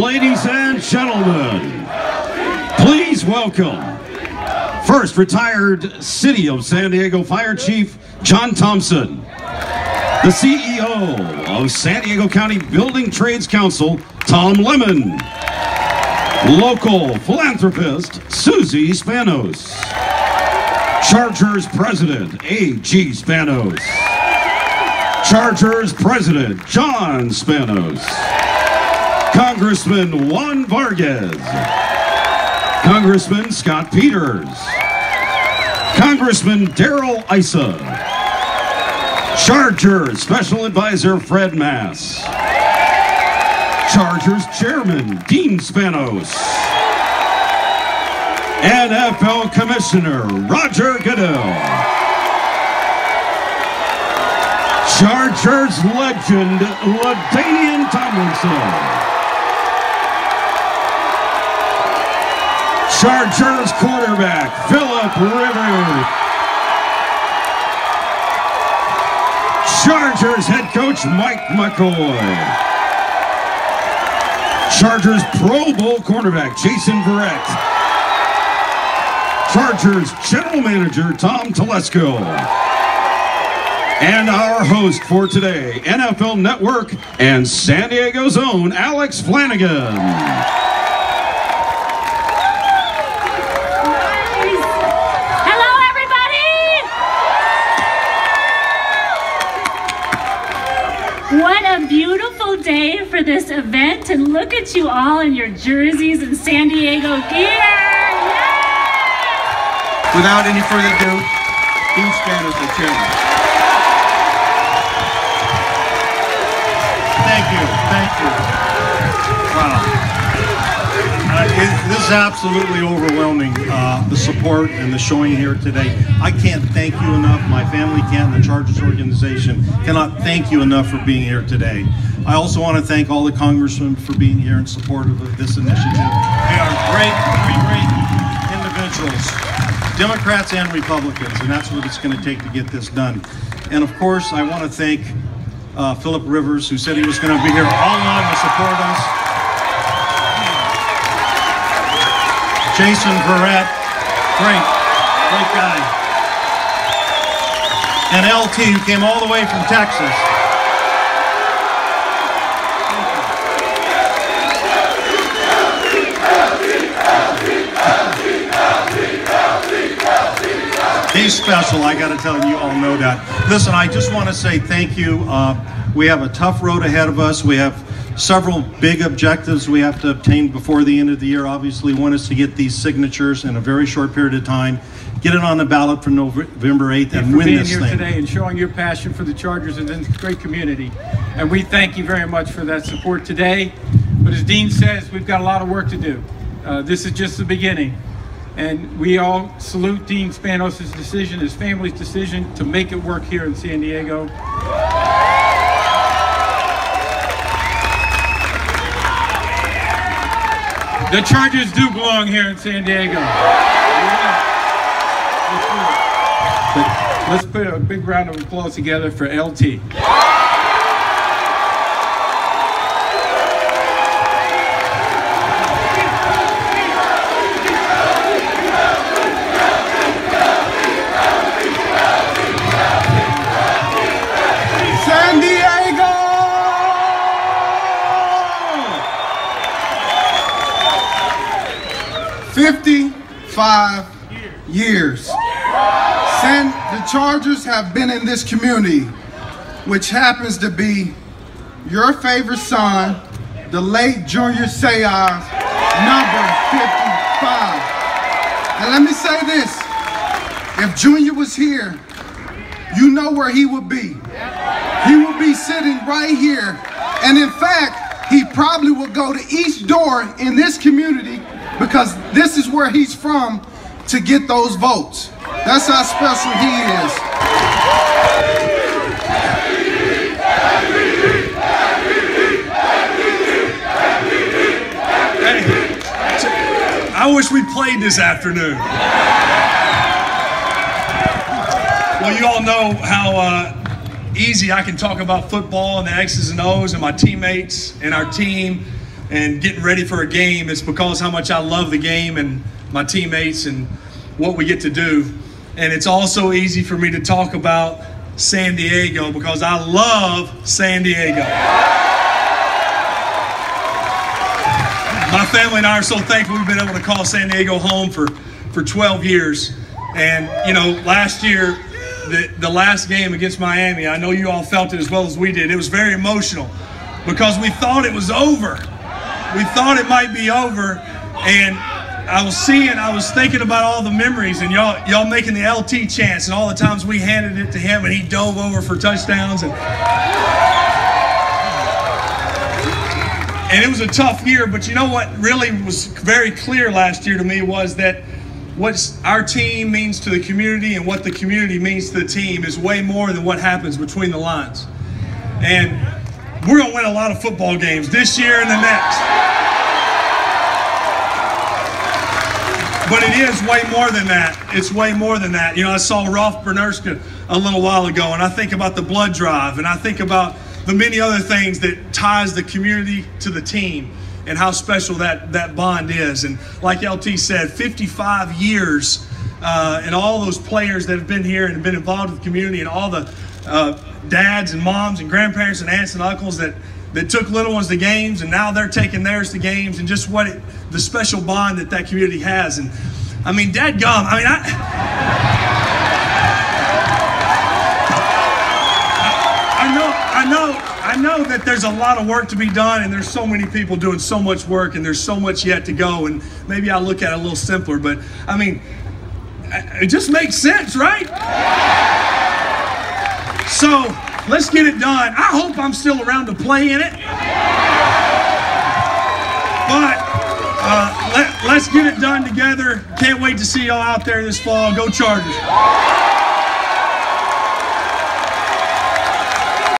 Ladies and gentlemen, please welcome first retired City of San Diego Fire Chief John Thompson, the CEO of San Diego County Building Trades Council, Tom Lemmon, local philanthropist Susie Spanos, Chargers President A.G. Spanos, Chargers President John Spanos, Congressman Juan Vargas, Congressman Scott Peters, Congressman Darrell Issa, Chargers Special Advisor Fred Maas, Chargers Chairman Dean Spanos, NFL Commissioner Roger Goodell, Chargers legend LaDainian Tomlinson, Chargers quarterback Philip Rivers. Chargers head coach Mike McCoy. Chargers Pro Bowl cornerback Jason Verrett. Chargers general manager Tom Telesco. And our host for today, NFL Network and San Diego's own Alex Flanagan. What a beautiful day for this event, and look at you all in your jerseys and San Diego gear. Without any further ado, Dean Spanos, the chairman. Thank you, thank you. Wow. It, this is absolutely overwhelming, uh, the support and the showing here today. I can't thank you enough. My family can't. The Chargers organization cannot thank you enough for being here today. I also want to thank all the congressmen for being here in support of this initiative. They are great, great, great individuals, Democrats and Republicans, and that's what it's going to take to get this done. And of course, I want to thank uh, Philip Rivers, who said he was going to be here all along to support us. Jason Verrett, great, great guy. And LT, who came all the way from Texas. He's special, I gotta tell you, you all know that. Listen, I just want to say thank you. Uh, we have a tough road ahead of us. We have several big objectives we have to obtain before the end of the year. Obviously, one is to get these signatures in a very short period of time, get it on the ballot for November 8th, and, and win being here today and showing your passion for the Chargers and this great community. And we thank you very much for that support today. But as Dean says, we've got a lot of work to do. Uh, this is just the beginning. And we all salute Dean Spanos' decision, his family's decision to make it work here in San Diego. The Chargers do belong here in San Diego. Let's put a big round of applause together for LT. 55 years since the Chargers have been in this community, which happens to be your favorite son, the late Junior Seau, number 55. And let me say this, if Junior was here, you know where he would be. He would be sitting right here. And in fact, he probably would go to each door in this community because this is where he's from to get those votes. That's how special he is. I wish we played this afternoon. Well, you all know how uh, easy I can talk about football and the X's and O's and my teammates and our team and getting ready for a game, it's because how much I love the game and my teammates and what we get to do. And it's also easy for me to talk about San Diego because I love San Diego. My family and I are so thankful we've been able to call San Diego home for, for 12 years. And, you know, last year, the, the last game against Miami, I know you all felt it as well as we did. It was very emotional because we thought it was over. We thought it might be over. And I was seeing, I was thinking about all the memories and y'all, y'all making the LT chance and all the times we handed it to him and he dove over for touchdowns. And, and it was a tough year, but you know what really was very clear last year to me was that what our team means to the community and what the community means to the team is way more than what happens between the lines. And we're going to win a lot of football games this year and the next. But it is way more than that. It's way more than that. You know, I saw Rolf Benirschke a little while ago, and I think about the blood drive, and I think about the many other things that ties the community to the team and how special that, that bond is. And like LT said, 55 years uh, and all those players that have been here and have been involved with the community and all the uh, dads and moms and grandparents and aunts and uncles that, that took little ones to games and now they're taking theirs to games and just what it, the special bond that that community has. And I mean, dad gum, I mean, I... I know, I know, I know that there's a lot of work to be done, and there's so many people doing so much work, and there's so much yet to go. And maybe I'll look at it a little simpler, but I mean, it just makes sense, right? So let's get it done. I hope I'm still around to play in it. But uh, let, let's get it done together. Can't wait to see y'all out there this fall. Go Chargers.